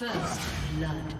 First blood.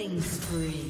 Killing spree.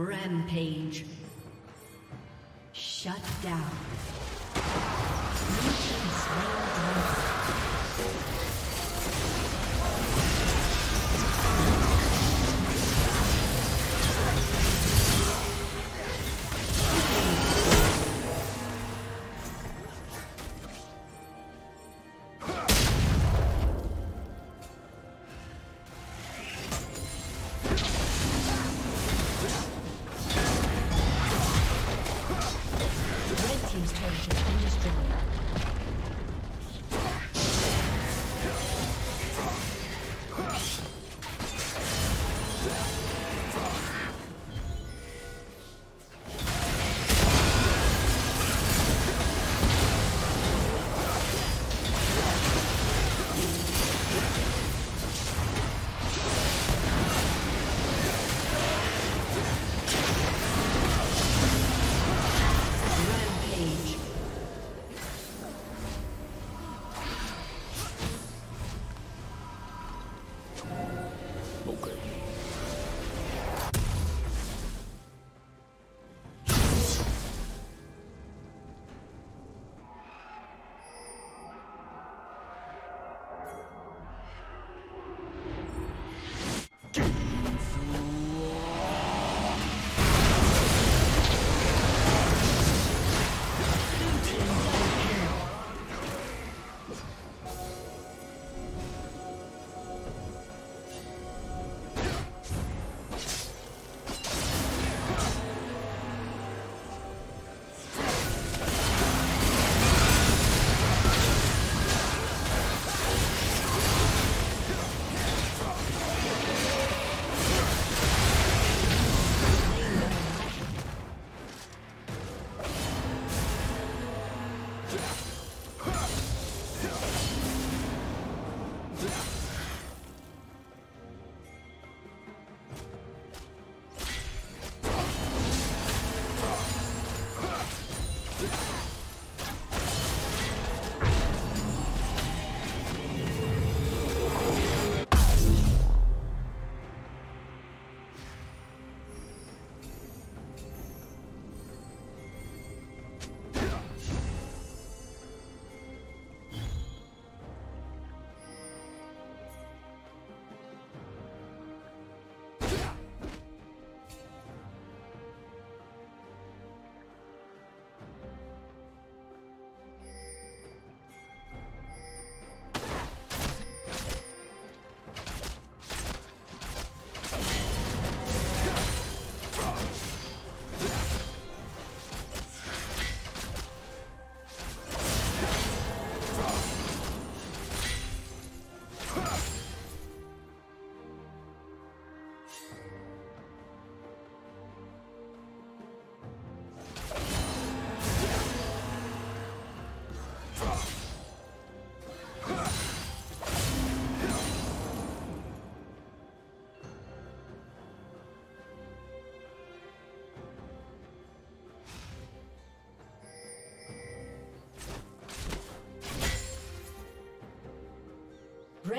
Rampage. Shut down.